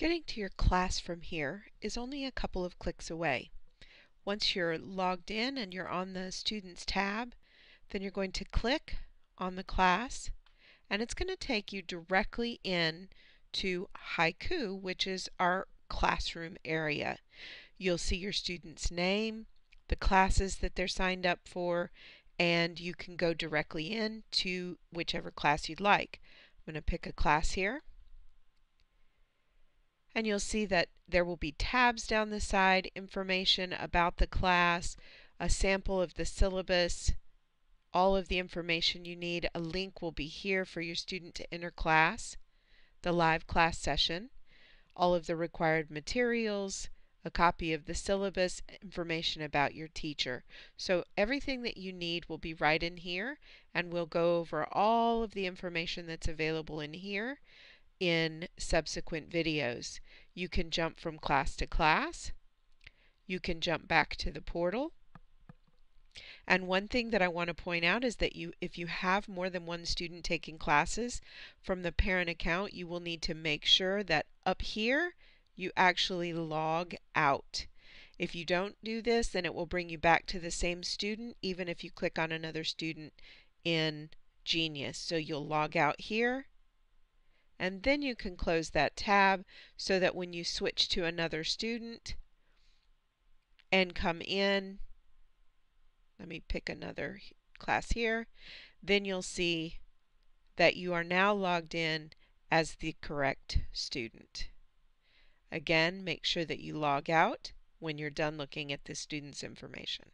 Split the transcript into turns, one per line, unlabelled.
Getting to your class from here is only a couple of clicks away. Once you're logged in and you're on the Students tab, then you're going to click on the class and it's going to take you directly in to Haiku, which is our classroom area. You'll see your student's name, the classes that they're signed up for, and you can go directly in to whichever class you'd like. I'm going to pick a class here and you'll see that there will be tabs down the side, information about the class, a sample of the syllabus, all of the information you need. A link will be here for your student to enter class, the live class session, all of the required materials, a copy of the syllabus, information about your teacher. So everything that you need will be right in here and we'll go over all of the information that's available in here in subsequent videos. You can jump from class to class. You can jump back to the portal. And one thing that I want to point out is that you, if you have more than one student taking classes from the parent account, you will need to make sure that up here you actually log out. If you don't do this, then it will bring you back to the same student, even if you click on another student in Genius. So you'll log out here and then you can close that tab so that when you switch to another student and come in, let me pick another class here, then you'll see that you are now logged in as the correct student. Again, make sure that you log out when you're done looking at the student's information.